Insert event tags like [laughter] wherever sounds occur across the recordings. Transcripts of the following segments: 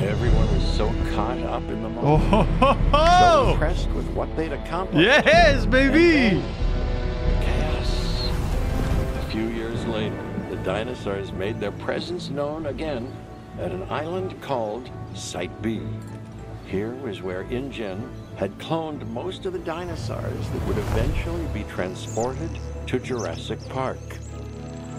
Everyone was so caught up in the Oh, moment, ho, ho, so impressed with what they'd accomplished. Yes, baby! Chaos. A few years later, the dinosaurs made their presence known again at an island called Site B. Here was where InGen had cloned most of the dinosaurs that would eventually be transported to Jurassic Park.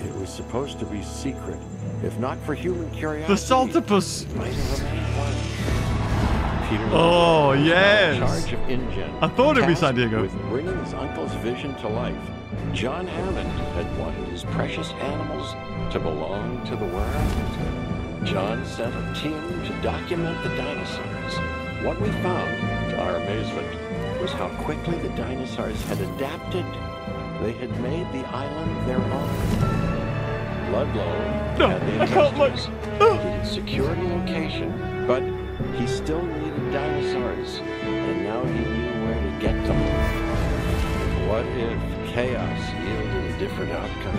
It was supposed to be secret, if not for human curiosity. The Saltopus! it might have remained one. Peter Oh, yes. in charge of InGen. I thought it'd be San Diego. With bringing his uncle's vision to life. John Hammond had wanted his precious animals to belong to the world. John sent a team to document the dinosaurs. What we found, to our amazement, was how quickly the dinosaurs had adapted. They had made the island their own. Ludlow No, had the I can't look. He ah. had secured a location, but he still needed dinosaurs, and now he knew where to get them. What if chaos yielded a different outcome?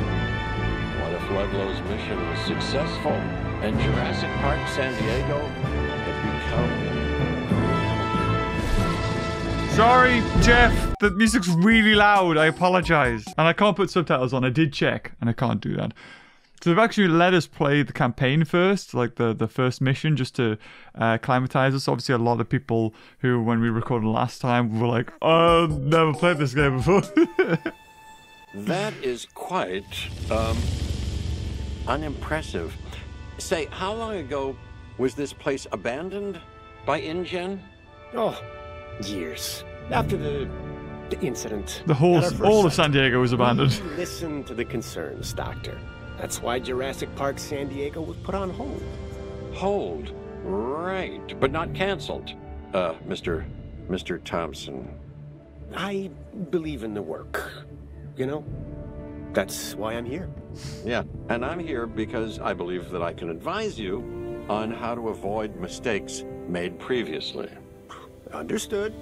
What if Ludlow's mission was successful and Jurassic Park San Diego had become Sorry, Jeff. The music's really loud. I apologize. And I can't put subtitles on. I did check, and I can't do that. So they've actually let us play the campaign first, like the, the first mission, just to uh, climatize us. Obviously, a lot of people who, when we recorded last time, were like, "Oh, never played this game before." [laughs] That is quite um, unimpressive. Say, how long ago was this place abandoned by InGen? Oh, years. After the, the incident. the whole, at our first all of. San Diego was abandoned. Listen to the concerns, Doctor. That's why Jurassic Park San Diego was put on hold. Hold. Right, but not canceled. Uh, Mr. Mr. Thompson. I believe in the work. You know? That's why I'm here. Yeah, and I'm here because I believe that I can advise you on how to avoid mistakes made previously. Understood.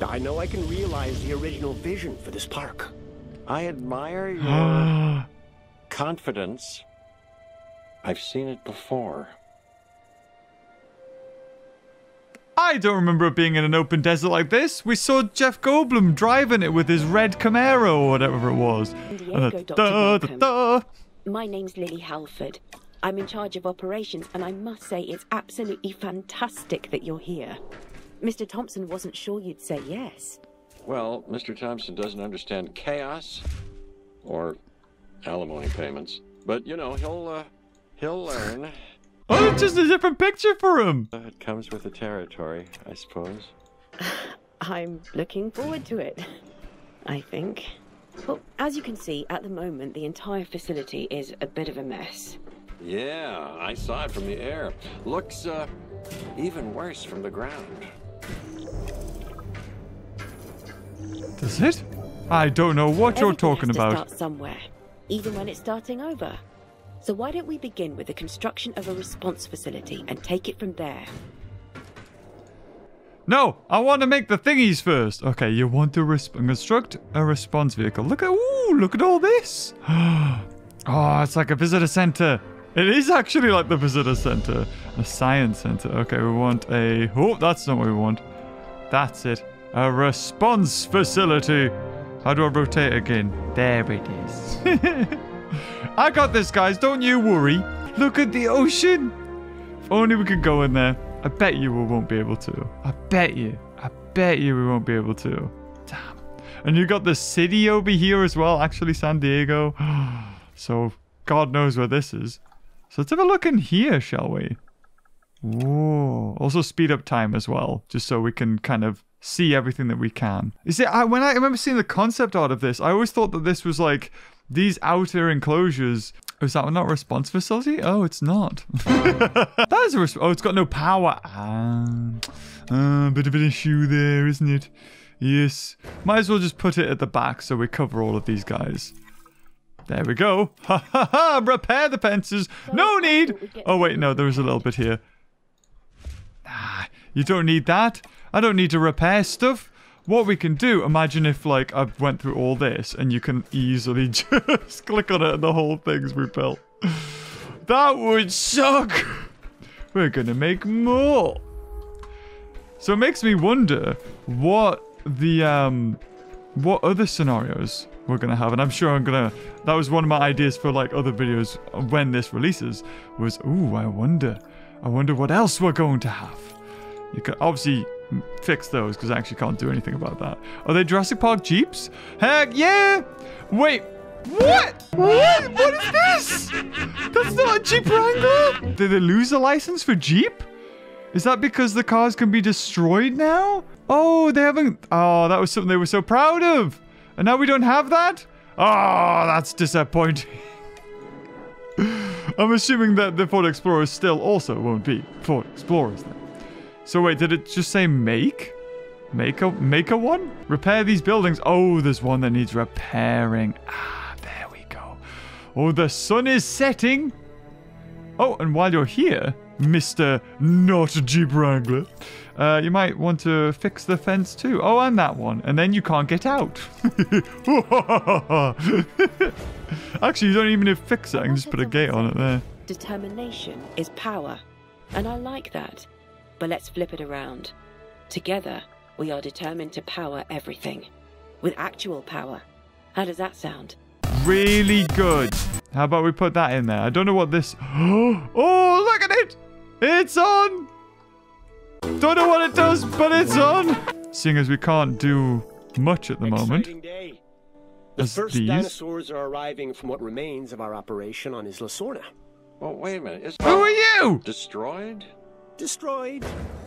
I know I can realize the original vision for this park. I admire [gasps] your confidence. I've seen it before. I don't remember it being in an open desert like this. We saw Jeff Goldblum driving it with his red Camaro or whatever it was. Diego, the da, da, da. My name's Lily Halford. I'm in charge of operations, and I must say it's absolutely fantastic that you're here. Mr. Thompson wasn't sure you'd say yes. Well, Mr. Thompson doesn't understand chaos or alimony payments, but you know he'll uh, he'll learn. Oh, it's just a different picture for him. Uh, it comes with the territory, I suppose. [laughs] I'm looking forward to it. I think. Well, as you can see, at the moment, the entire facility is a bit of a mess. Yeah, I saw it from the air. Looks uh, even worse from the ground. Does it? I don't know what you're talking has to about. start somewhere, even when it's starting over. So why don't we begin with the construction of a response facility and take it from there? No, I want to make the thingies first. Okay, you want to construct a response vehicle. Look at ooh, look at all this. [gasps] oh, it's like a visitor center. It is actually like the visitor center, a science center. Okay, we want a. Oh, that's not what we want. That's it. A response facility. How do I rotate again? There it is. [laughs] I got this, guys. Don't you worry. Look at the ocean. If only we could go in there. I bet you we won't be able to. I bet you. I bet you we won't be able to. Damn. And you got the city over here as well, actually, San Diego. [gasps] so, God knows where this is. So, let's have a look in here, shall we? Whoa. Also, speed up time as well, just so we can kind of see everything that we can. You see, I, when I remember seeing the concept art of this, I always thought that this was like these outer enclosures. Is that not response facility? Oh, it's not. [laughs] that is a resp- Oh, it's got no power. Ah, ah, bit of an issue there, isn't it? Yes. Might as well just put it at the back so we cover all of these guys. There we go. [laughs] Ha ha ha! Repair the fences. No need. Oh wait, no, there is a little bit here. Ah, you don't need that. I don't need to repair stuff. What we can do, imagine if like I went through all this and you can easily [laughs] just click on it and the whole thing's rebuilt. That would suck. We're gonna make more. So it makes me wonder what the um what other scenarios we're gonna have, and I'm sure I'm gonna. That was one of my ideas for like other videos when this releases. Was ooh, I wonder, I wonder what else we're going to have. You can obviously fix those because I actually can't do anything about that. Are they Jurassic Park Jeeps? Heck yeah! Wait, what? What? What is this? That's not a Jeep Wrangler. Did they lose the license for Jeep? Is that because the cars can be destroyed now? Oh, they haven't. Oh, that was something they were so proud of. And now we don't have that? Oh, that's disappointing. [laughs] I'm assuming that the Ford Explorers still also won't be Ford Explorers then. So wait, did it just say make? Make a make a one? Repair these buildings. Oh, there's one that needs repairing. Ah, there we go. Oh, the sun is setting. Oh, and while you're here, Mr. Not Jeep Wrangler, uh, you might want to fix the fence too. Oh, and that one. And then you can't get out. [laughs] Actually, you don't even need to fix it. I can just put a gate on it there. Determination is power. And I like that. But let's flip it around. Together, we are determined to power everything. With actual power. How does that sound? Really good. How about we put that in there? I don't know what this... [gasps] Oh, look at it! It's on! Don't know what it does, but it's on! Seeing as we can't do much at the moment. Day. The As first these? dinosaurs are arriving from what remains of our operation on Isla Sorna. Well, wait a minute. Is Who are you? destroyed? Destroyed,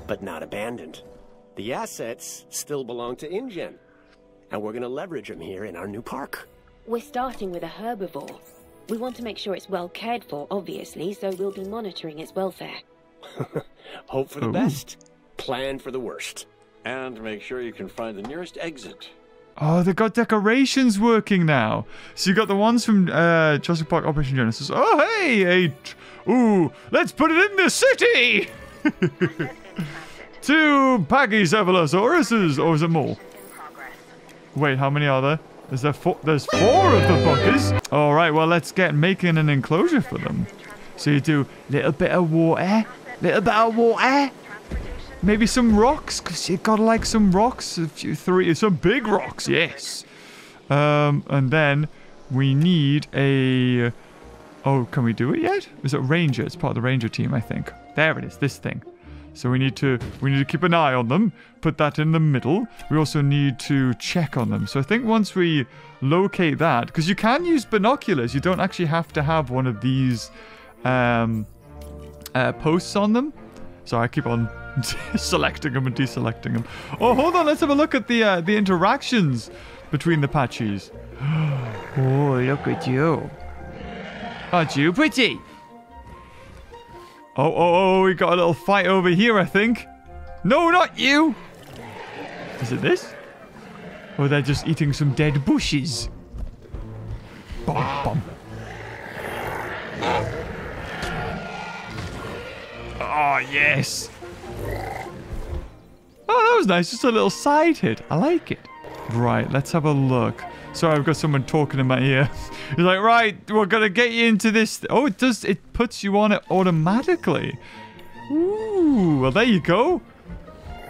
but not abandoned. The assets still belong to InGen, and we're going to leverage them here in our new park. We're starting with a herbivore. We want to make sure it's well cared for, obviously, so we'll be monitoring its welfare. [laughs] Hope for the Ooh. best, plan for the worst. And make sure you can find the nearest exit. Oh, they've got decorations working now. So you got the ones from uh, Jurassic Park Operation Genesis. Oh, hey, a t- ooh, let's put it in the city. [laughs] Two Pachycephalosauruses, or is it more? Wait, how many are there? Is there four? There's four of the buggers. All right, well, let's get making an enclosure for them. So you do little bit of water, little bit of water, maybe some rocks, because you gotta like some rocks. A few, three, some big rocks, yes. Um, and then we need a. Oh, can we do it yet? Is it Ranger? It's part of the Ranger team, I think. There it is. This thing. So we need to we need to keep an eye on them. Put that in the middle. We also need to check on them. So I think once we locate that, because you can use binoculars, you don't actually have to have one of these um, uh, posts on them. So I keep on [laughs] selecting them and deselecting them. Oh, hold on. Let's have a look at the uh, the interactions between the patches. [gasps] oh, look at you. Aren't you pretty? Oh, oh, oh, we got a little fight over here, I think. No, not you. Is it this? Or they're just eating some dead bushes. Bum. Oh, yes. Oh, that was nice. Just a little side hit. I like it. Right, let's have a look. Sorry, I've got someone talking in my ear. [laughs] He's like, right, we're to get you into this. Oh, it does. It puts you on it automatically. Ooh, well, there you go.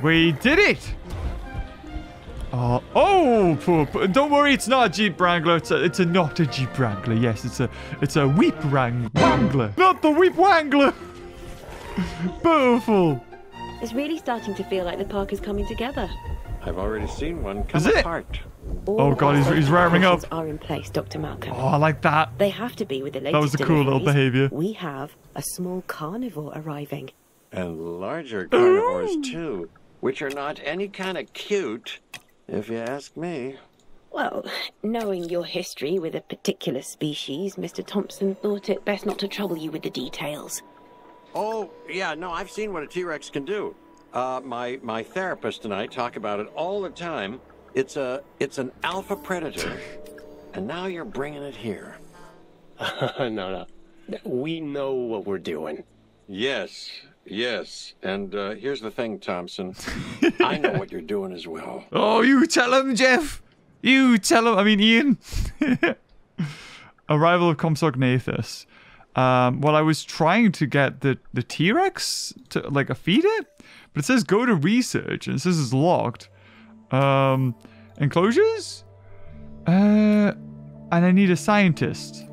We did it. Oh, oh, poor, poor- don't worry, it's not a Jeep Wrangler. It's a, it's a not a Jeep Wrangler. Yes, it's a, it's a Weep Wrang- Wrangler. Not the Weep Wrangler. [laughs] Beautiful. It's really starting to feel like the park is coming together. I've already seen one come Is it? apart. Oh, All Oh, God, he's- our he's raring up. are in place, Dr. Malcolm. Oh, I like that. They have to be with the latest That was a cool little behaviour. We have a small carnivore arriving. And larger carnivores, too, which are not any kind of cute, if you ask me. Well, knowing your history with a particular species, Mr. Thompson thought it best not to trouble you with the details. Oh, yeah, no, I've seen what a T-Rex can do. Uh, my my therapist and I talk about it all the time. It's a it's an alpha predator, and now you're bringing it here. [laughs] no, no. We know what we're doing. Yes, yes. And uh, here's the thing, Thompson. [laughs] I know what you're doing as well. Oh, you tell him, Jeff. You tell him. I mean, Ian. [laughs] Arrival of Compsognathus. Um, well, I was trying to get the, the T-Rex to, like, feed it. But it says go to research, and it says it's locked. Um, enclosures? Uh, and I need a scientist.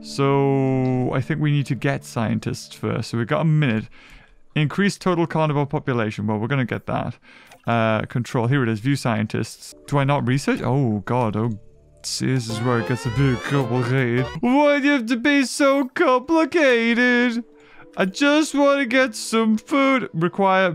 So I think we need to get scientists first. So we've got a minute. Increase total carnivore population. Well, we're going to get that. Uh, control. Here it is. View scientists. Do I not research? Oh, God. Oh, see, this is where it gets a bit complicated. Why do you have to be so complicated? I just want to get some food. Require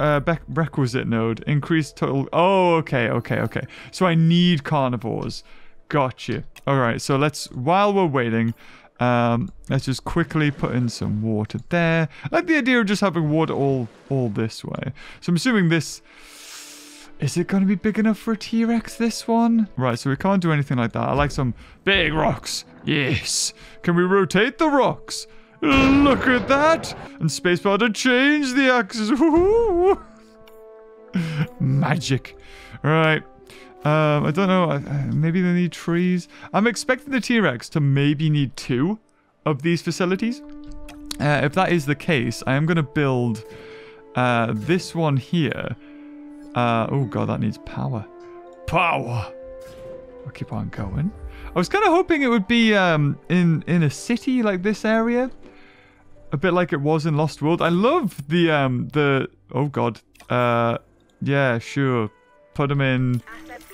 uh, requisite node. Increase total. Oh, okay, okay, okay. So I need carnivores. Gotcha. All right, so let's, while we're waiting, um, let's just quickly put in some water there. I like the idea of just having water all, all this way. So I'm assuming this... Is it going to be big enough for a T-Rex, this one? Right, so we can't do anything like that. I like some big rocks. Yes. Can we rotate the rocks? Look at that. And spacebar to change the axis. [laughs] Magic. Right. Um, I don't know. Maybe they need trees. I'm expecting the T-Rex to maybe need two of these facilities. Uh, if that is the case, I am going to build uh, this one here. Uh, oh god, that needs power. Power! I'll keep on going. I was kind of hoping it would be um, in, in a city like this area. A bit like it was in Lost World. I love the, um, the... Oh god. Uh, yeah, sure. Put them in...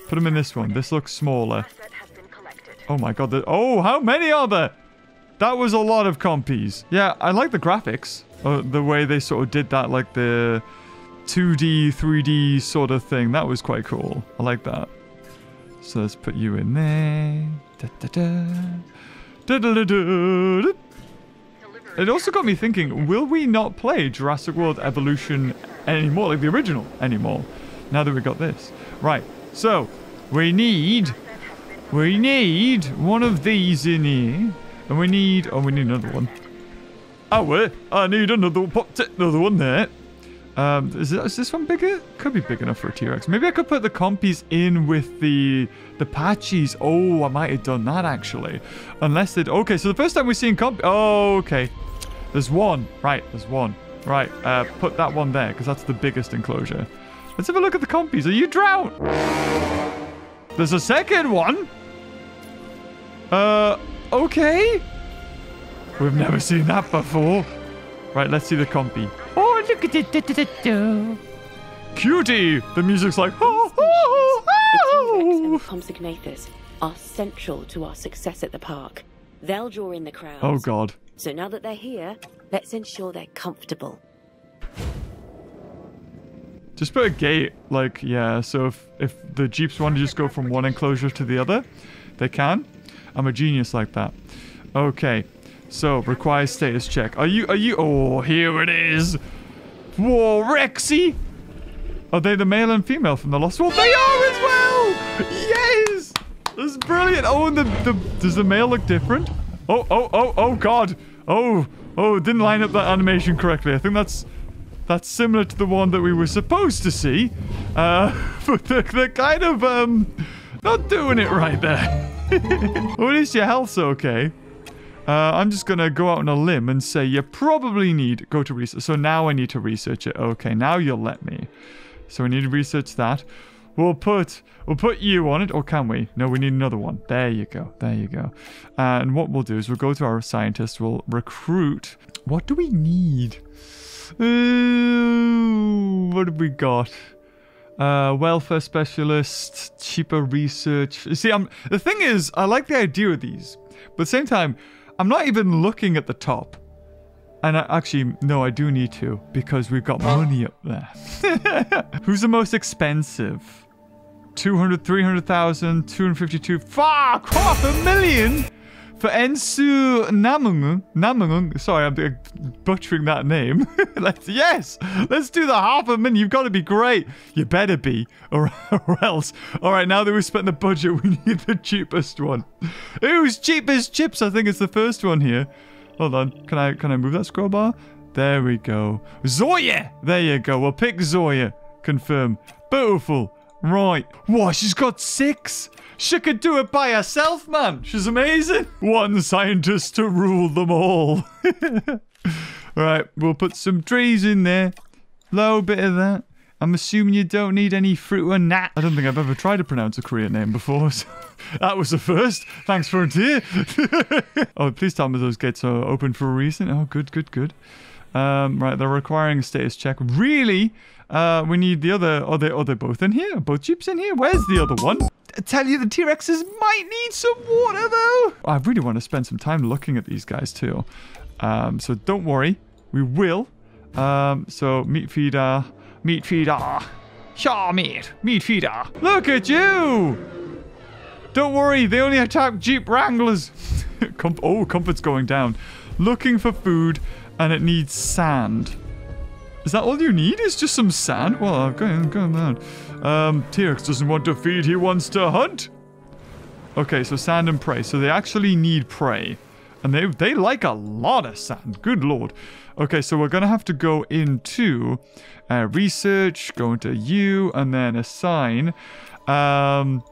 Put them in this one. This looks smaller. Oh my god. Oh, how many are there? That was a lot of compies. Yeah, I like the graphics. Uh, the way they sort of did that, like the 2D, 3D sort of thing. That was quite cool. I like that. So let's put you in there. Da, da, da. Da, da, da, da. It also got me thinking, will we not play Jurassic World Evolution anymore, like the original anymore, now that we've got this? Right, so, we need... We need one of these in here. And we need... Oh, we need another one. Oh, wait, I need another, another one there. Um, is, it, is this one bigger? Could be big enough for a T-Rex. Maybe I could put the compies in with the the patchies. Oh, I might have done that actually. Unless it... Okay, so the first time we're seeing comp... Oh, okay. There's one. Right, there's one. Right, uh, put that one there because that's the biggest enclosure. Let's have a look at the compies. Are you drowned? There's a second one. Uh, okay. We've never seen that before. Right, let's see the compy. Cutie! The music's like, oh, oh, oh. The Compsognathus are central to our success at the park. They'll draw in the crowds. Oh, God. So now that they're here, let's ensure they're comfortable. Just put a gate, like, yeah, so if, if the jeeps want to just go from one enclosure to the other, they can. I'm a genius like that. Okay, so requires status check. Are you, are you, oh, here it is. Whoa, Rexy! Are they the male and female from the Lost World? They are as well! Yes! That's brilliant. Oh, and the, the, does the male look different? Oh, oh, oh, oh, God. Oh, oh, didn't line up that animation correctly. I think that's that's similar to the one that we were supposed to see. Uh, [laughs] but they're, they're kind of, um, not doing it right there. [laughs] well, at least your health's okay. Uh, I'm just going to go out on a limb and say you probably need go to research. So now I need to research it. Okay, now you'll let me. So we need to research that. We'll put we'll put you on it, or can we? No, we need another one. There you go. There you go. Uh, and what we'll do is we'll go to our scientist. We'll recruit. What do we need? Ooh, what have we got? Uh, welfare specialist, cheaper research. See, I'm the thing is, I like the idea of these, but at the same time, I'm not even looking at the top. And I, actually, no, I do need to because we've got money up there. [laughs] Who's the most expensive? 200, 300,000, 252. Fuck! Half a million! For Ensu Namungung, Namungung, sorry, I'm butchering that name. [laughs] let's, yes, let's do the half a minute. You've got to be great. You better be, or, [laughs] or else. All right, now that we've spent the budget, [laughs] we need the cheapest one. Who's cheapest chips? I think it's the first one here. Hold on, can I can I move that scroll bar? There we go. Zoya! There you go. We'll pick Zoya. Confirm. Beautiful. Right. Wow, she's got six. She could do it by herself, man. She's amazing. One scientist to rule them all. [laughs] right, we'll put some trees in there. Little bit of that. I'm assuming you don't need any fruit or nut. I don't think I've ever tried to pronounce a Korean name before. So [laughs] that was the first. Thanks, Frontier. [laughs] oh, please tell me those gates are open for a reason. Oh, good, good, good. Um, right, they're requiring a status check. Really? Uh, we need the other. Are they, are they both in here? Both jeeps in here? Where's the other one? I tell you, the T-Rexes might need some water, though. I really want to spend some time looking at these guys, too. Um, so don't worry. We will. Um, so meat feeder, meat feeder. Shaw meat, meat feeder. Look at you! Don't worry, they only attack Jeep Wranglers. [laughs] Com oh, comfort's going down. Looking for food, and it needs sand. Is that all you need? Is just some sand? Well, I'm going, going down. Um, T-Rex doesn't want to feed, he wants to hunt. Okay, so sand and prey. So they actually need prey. And they, they like a lot of sand. Good lord. Okay, so we're going to have to go into uh, research, go into you, and then assign um,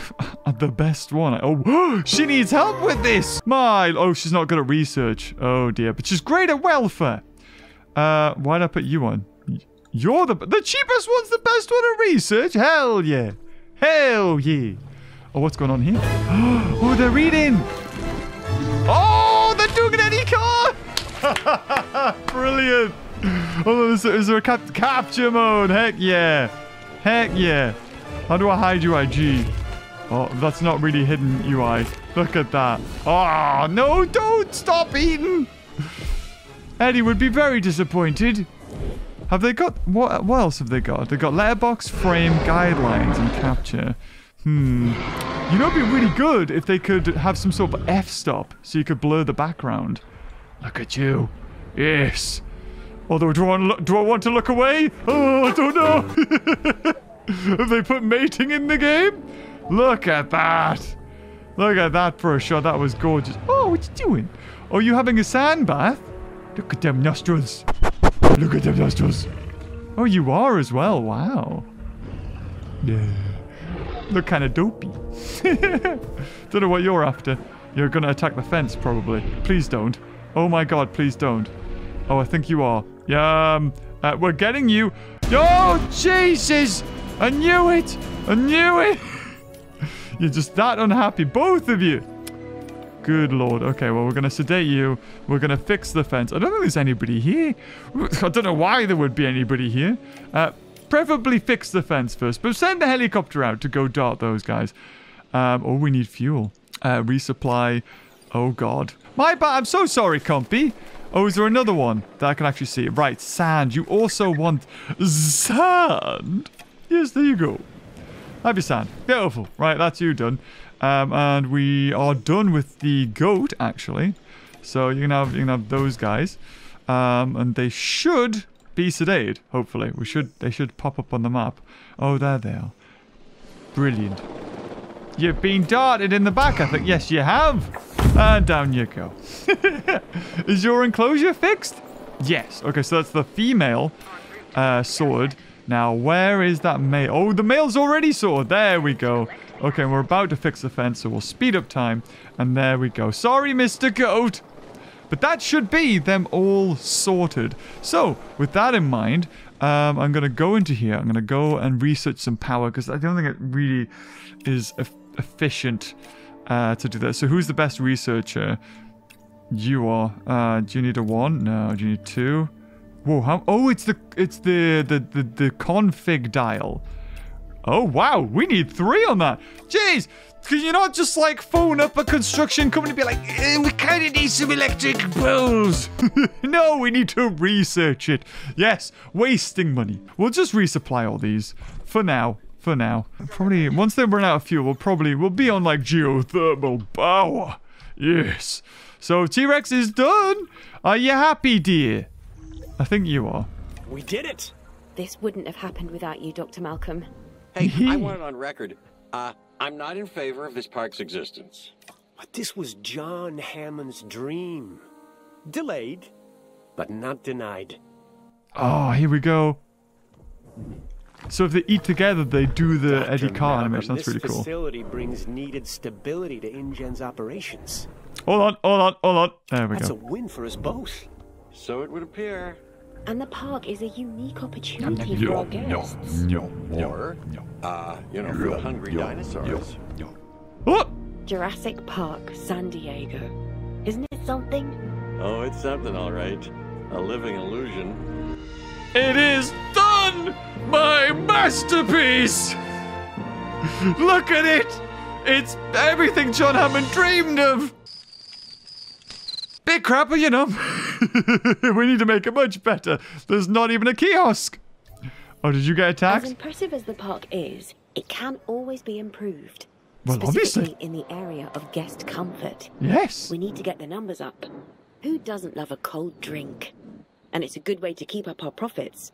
[laughs] the best one. Oh, [gasps] she needs help with this. My, oh, she's not good at research. Oh dear, but she's great at welfare. Uh, why did I put you on? You're the the cheapest one's the best one at research. Hell yeah, hell yeah. Oh, what's going on here? [gasps] Oh, they're reading. Oh, they're doing any car. [laughs] Brilliant. Oh, is there, a cap capture mode? Heck yeah. Heck yeah. How do I hide UIG? Oh, that's not really hidden UI. Look at that. Oh, no, don't stop eating. [laughs] Eddie would be very disappointed. Have they got... What, what else have they got? They've got letterbox, frame, guidelines, and capture. Hmm. You know, it'd be really good if they could have some sort of f-stop so you could blur the background. Look at you. Yes. Although, do I, want to look, do I want to look away? Oh, I don't know. [laughs] have they put mating in the game? Look at that. Look at that for a shot. That was gorgeous. Oh, what you doing? Oh, you having a sand bath? Look at them nostrils. Look at them nostrils. Oh, you are as well. Wow. Yeah. Look kind of dopey. [laughs] don't know what you're after. You're going to attack the fence, probably. Please don't. Oh my god, please don't. Oh, I think you are. Yeah, um, uh, we're getting you. Oh, Jesus! I knew it! I knew it! [laughs] You're just that unhappy, both of you. Good lord. Okay, well, we're going to sedate you. We're going to fix the fence. I don't think there's anybody here. I don't know why there would be anybody here. Uh, preferably fix the fence first, but send the helicopter out to go dart those guys. Um, oh, we need fuel. Uh, resupply. Oh, God. My bad. I'm so sorry, Compy. Oh, is there another one that I can actually see? Right, sand. You also want sand? Yes, there you go. Have your sand. Beautiful. Right, that's you done. Um, and we are done with the goat, actually. So you can have you can have those guys. Um, and they should be sedated, hopefully. We should they should pop up on the map. Oh, there they are. Brilliant. You've been darted in the back, I think. Yes, you have. And down you go. [laughs] Is your enclosure fixed? Yes. Okay, so that's the female uh, sword. Now, where is that mail? Oh, the mail's already sorted. There we go. Okay, we're about to fix the fence, so we'll speed up time. And there we go. Sorry, Mr. Goat. But that should be them all sorted. So, with that in mind, um, I'm going to go into here. I'm going to go and research some power because I don't think it really is e efficient uh, to do that. So who's the best researcher? You are. Uh, do you need a one? No. Do you need two? Whoa, how? Oh, it's the it's the the the, the config dial. Oh wow, we need three on that. Jeez, can you not just like phone up a construction company and be like, eh, we kind of need some electric poles? [laughs] no, we need to research it. Yes, wasting money. We'll just resupply all these for now. For now, probably once they run out of fuel, we'll probably we'll be on like geothermal power. Yes. So T-Rex is done. Are you happy, dear? I think you are. We did it! This wouldn't have happened without you, Dr. Malcolm. Hey, I want it on record. Uh, I'm not in favor of this park's existence. But this was John Hammond's dream. Delayed, but not denied. Oh, here we go. So if they eat together, they do the Dr. Eddie Carr animation. That's this really cool. This facility brings needed stability to InGen's operations. Hold on, hold on, hold on. There we That's a win for us both. So it would appear. And the park is a unique opportunity for our guests. Or, uh, you know, for the hungry dinosaurs. Oh! Jurassic Park, San Diego. Isn't it something? Oh, it's something, all right. A living illusion. It is done! My masterpiece! [laughs] Look at it! It's everything John Hammond dreamed of! Bit crapper, you know. [laughs] we need to make it much better. There's not even a kiosk. Oh, did you get attacked? As impressive as the park is, it can always be improved. Well, obviously. in the area of guest comfort. Yes. We need to get the numbers up. Who doesn't love a cold drink? And it's a good way to keep up our profits.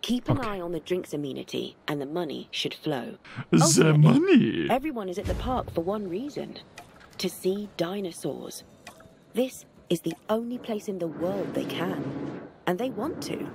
Keep an Okay. eye on the drinks amenity, and the money should flow. The Ultimately, money. Everyone is at the park for one reason to see dinosaurs. This is the only place in the world they can, and they want to.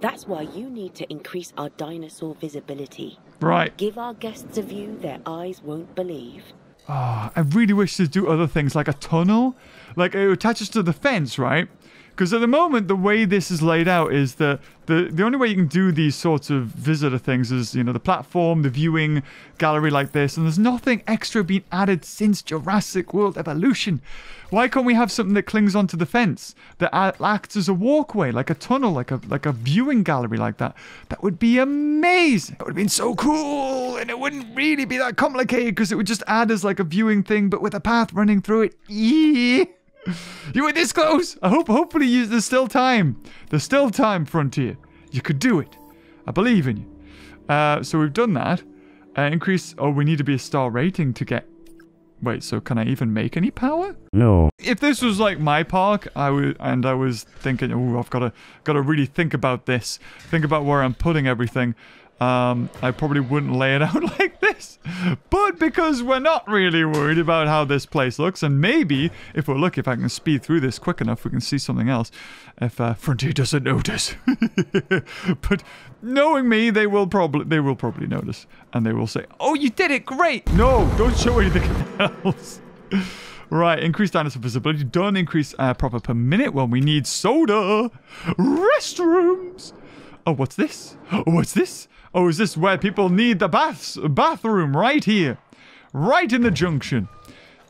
That's why you need to increase our dinosaur visibility. Right. Give our guests a view their eyes won't believe. Ah, I really wish to do other things like a tunnel. Like it attaches to the fence, right? Because at the moment, the way this is laid out is that the the only way you can do these sorts of visitor things is you know the platform, the viewing gallery like this, and there's nothing extra being added since Jurassic World Evolution. Why can't we have something that clings onto the fence that acts as a walkway, like a tunnel, like a like a viewing gallery like that? That would be amazing. That would have been so cool, and it wouldn't really be that complicated because it would just add as like a viewing thing, but with a path running through it. Yeah. You were this close. I hope, hopefully, you, there's still time. There's still time, Frontier. You could do it. I believe in you. Uh, so we've done that. Uh, increase. Oh, we need to be a star rating to get. Wait. So can I even make any power? No. If this was like my park, I would, and I was thinking, oh, I've got to, got to really think about this. Think about where I'm putting everything. Um, I probably wouldn't lay it [laughs] out like this. But because we're not really worried about how this place looks, and maybe if we're lucky, if I can speed through this quick enough, we can see something else. If uh, Frontier doesn't notice, [laughs] but knowing me, they will probably they will probably notice, and they will say, "Oh, you did it great!" No, don't show anything else. [laughs] Right, increase dinosaur visibility. Done. Increase uh, profit per minute. Well, we need soda. Restrooms. Oh, what's this? Oh, what's this? Oh, is this where people need the baths? Bathroom right here, right in the junction.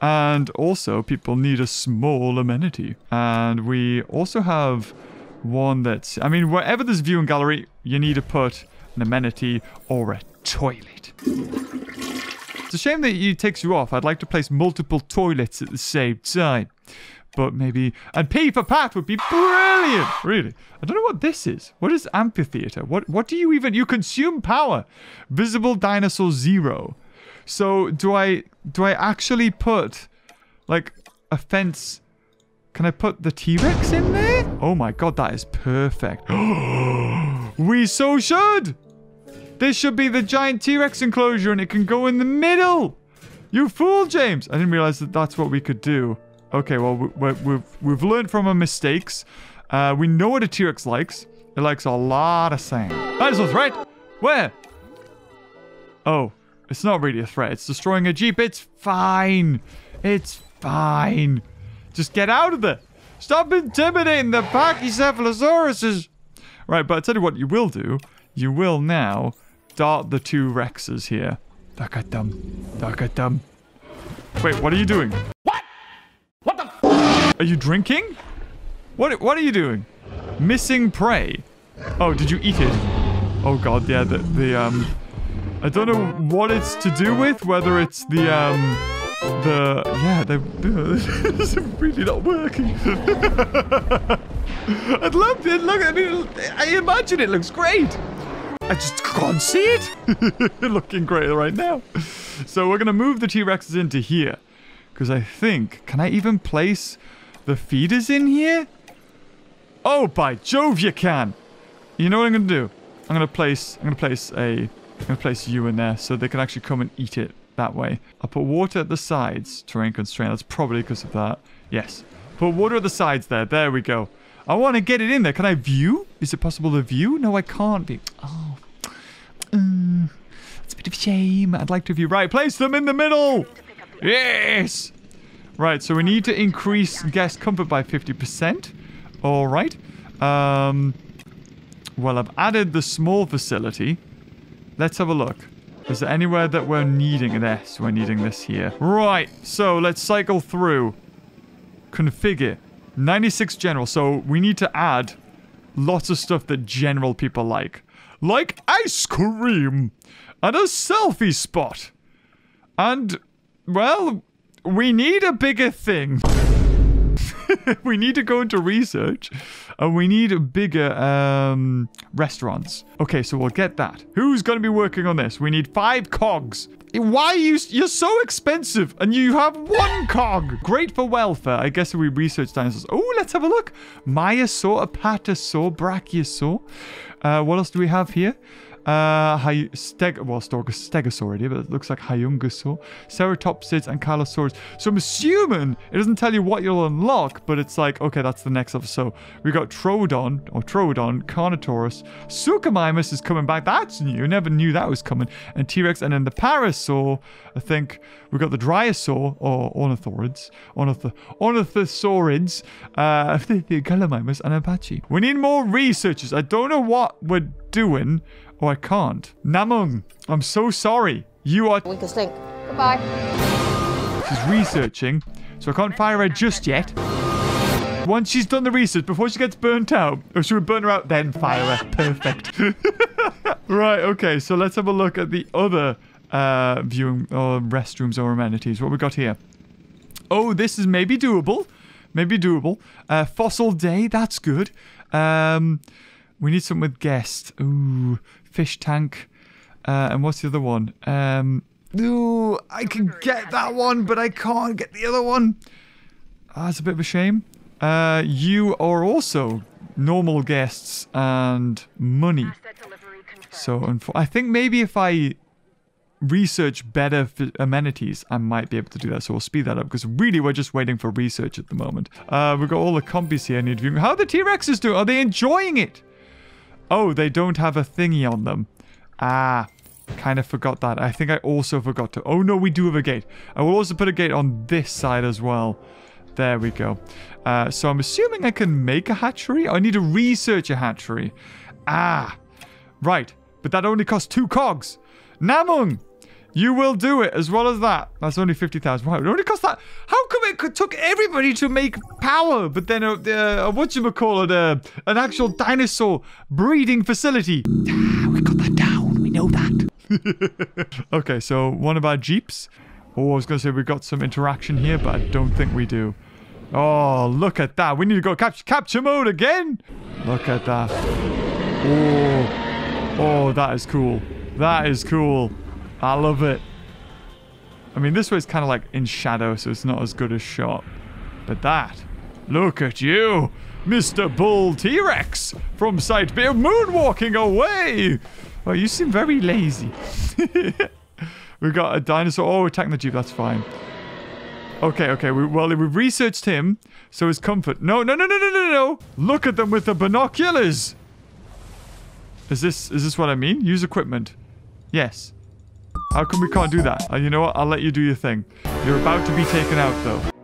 And also, people need a small amenity. And we also have one that's. I mean, wherever there's viewing gallery, you need to put an amenity or a toilet. It's a shame that it takes you off. I'd like to place multiple toilets at the same time. But maybe... And P for Pat would be brilliant! Really. I don't know what this is. What is amphitheater? What What do you even... You consume power. Visible dinosaur zero. So do I... Do I actually put... Like, a fence... Can I put the T-Rex in there? Oh my god, that is perfect. [gasps] we so should! This should be the giant T-Rex enclosure and it can go in the middle. You fool, James. I didn't realize that that's what we could do. Okay, well, we, we, we've, we've learned from our mistakes. Uh, we know what a T-Rex likes. It likes a lot of sand. Dinosaur threat? Where? Oh, it's not really a threat. It's destroying a Jeep. It's fine. It's fine. Just get out of there. Stop intimidating the Pachycephalosauruses. Right, but I tell you what you will do. You will now dart the two Rexes here. Look at them. Look at them. Wait, what are you doing? Are you drinking? What What are you doing? Missing prey. Oh, did you eat it? Oh god, yeah, the, the um... I don't know what it's to do with, whether it's the, um... The... Yeah, they... This [laughs] is really not working. [laughs] I'd love it. Look, I mean, I imagine it looks great. I just can't see it. [laughs] Looking great right now. So we're going to move the T-Rexes into here. Because I think... Can I even place the feeders in here? Oh, by Jove, you can. You know what I'm to do? I'm to place... I'm to place a... I'm to place you in there so they can actually come and eat it that way. I'll put water at the sides. Terrain constraint. That's probably because of that. Yes. Put water at the sides there. There we go. I want to get it in there. Can I view? Is it possible to view? No, I can't be. Oh. Uh, shame. I'd like to view. Right, place them in the middle. Yes. Right, so we need to increase guest comfort by 50%. All right. Um, well, I've added the small facility. Let's have a look. Is there anywhere that we're needing this? We're needing this here. Right, so let's cycle through. Configure. 96 general. So we need to add lots of stuff that general people like. Like ice cream. And a selfie spot. And, well, we need a bigger thing. [laughs] we need to go into research and we need bigger um, restaurants. Okay, so we'll get that. Who's going to be working on this? We need five cogs. Why are you... You're so expensive and you have one cog. Great for welfare. I guess we research dinosaurs. Oh, let's have a look. Maiasaur, Apatosaur, Brachiosaur. Uh, what else do we have here? Uh, Hy Steg well, Stegosaur already, but it looks like Hyungosaur, Ceratopsids, and Kylosaurus. So I'm assuming it doesn't tell you what you'll unlock, but it's like, okay, that's the next level. So we got Troodon, or Troodon, Carnotaurus, Suchomimus is coming back. That's new. Never knew that was coming. And T-Rex, and then the Parasaur, I think we got the Dryosaur, or Ornithorids, Ornith Ornithosaurids, uh, [laughs] Gallimimus, and Apache. We need more researchers. I don't know what we're doing. Oh, I can't. Namung, I'm so sorry. You are... We can stink. Goodbye. She's researching, so I can't fire her just yet. Once she's done the research, before she gets burnt out, or should we burn her out, then fire her. Perfect. [laughs] right, okay, so let's have a look at the other uh, viewing or restrooms or amenities. What we got here? Oh, this is maybe doable. Maybe doable. Uh, fossil day, that's good. Um, we need something with guest. Ooh, fish tank. Uh, and what's the other one? Um, ooh, I can get that one, but I can't get the other one. Ah, it's a bit of a shame. Uh, you are also normal guests and money. So I think maybe if I research better amenities, I might be able to do that. So we'll speed that up because really we're just waiting for research at the moment. Uh, we've got all the compies here. Need. How are the T-Rexes doing? Are they enjoying it? Oh, they don't have a thingy on them. Ah, kind of forgot that. I think I also forgot to... Oh, no, we do have a gate. I will also put a gate on this side as well. There we go. Uh, so I'm assuming I can make a hatchery. I need to research a hatchery. Ah, right. But that only costs two cogs. Namung, you will do it as well as that. That's only 50,000. Wow, it only cost that. How come it took everybody to make power, but then, uh, uh, whatchamacallit, uh, an actual dinosaur breeding facility? Ah, we got that down. We know that. [laughs] okay, so one of our jeeps. Oh, I was going to say we got some interaction here, but I don't think we do. Oh, look at that. We need to go capture, capture mode again. Look at that. Oh, oh, that is cool. That is cool. I love it. I mean, this way is kind of like in shadow, so it's not as good a shot. But that, look at you, Mr. Bull T-Rex from Site B, moonwalking away. Well, you seem very lazy. [laughs] We've got a dinosaur. Oh, attacking the Jeep, that's fine. Okay, okay. We, well, we've researched him, so his comfort. No, no, no, no, no, no, no. Look at them with the binoculars. Is this is this what I mean? Use equipment. Yes. How come we can't do that? Uh, you know what? I'll let you do your thing. You're about to be taken out, though.